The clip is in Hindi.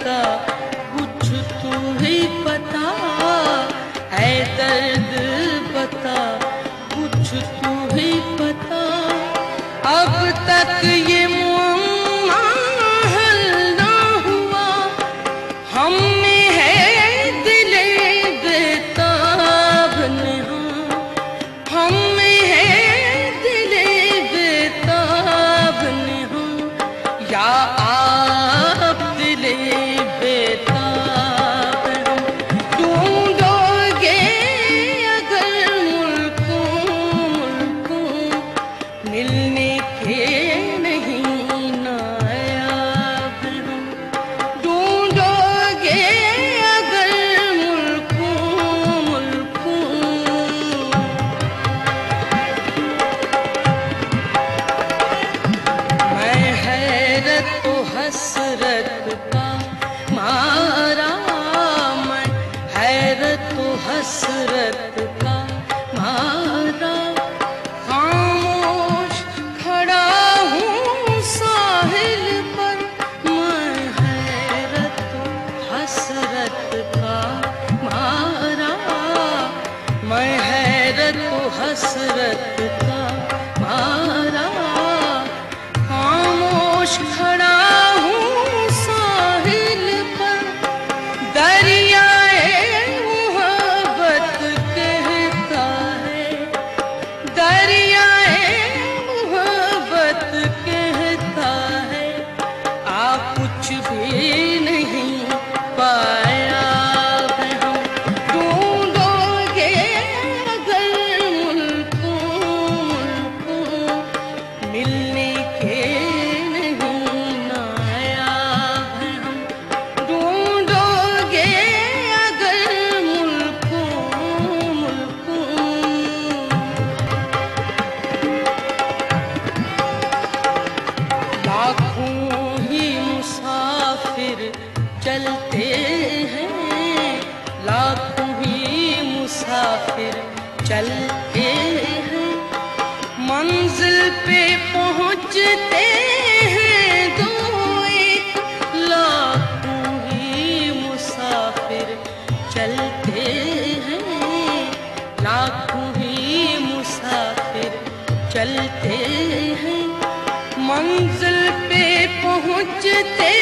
का कुछ तू ही पता है दर्द बता कुछ तू ही पता। अब तक ये हसरत चलते हैं, मंजिल पे पहुँचते हैं दो एक लाखों ही मुसाफिर चलते हैं, लाखों ही मुसाफिर चलते हैं। मंजिल पे पहुँचते